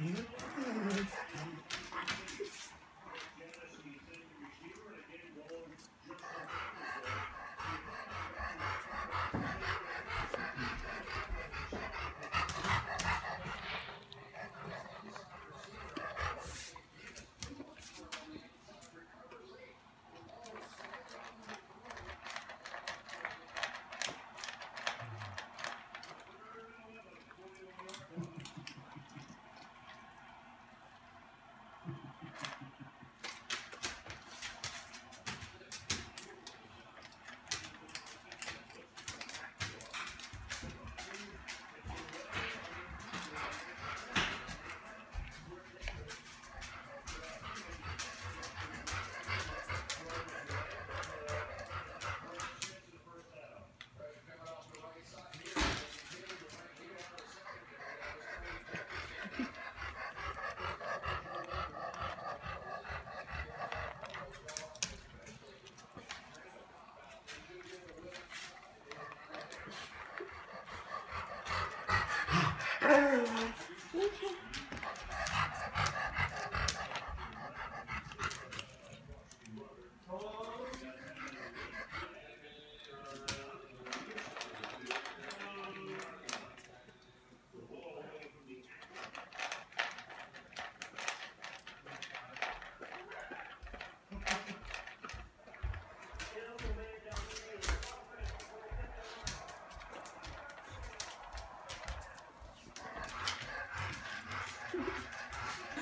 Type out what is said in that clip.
Uhum.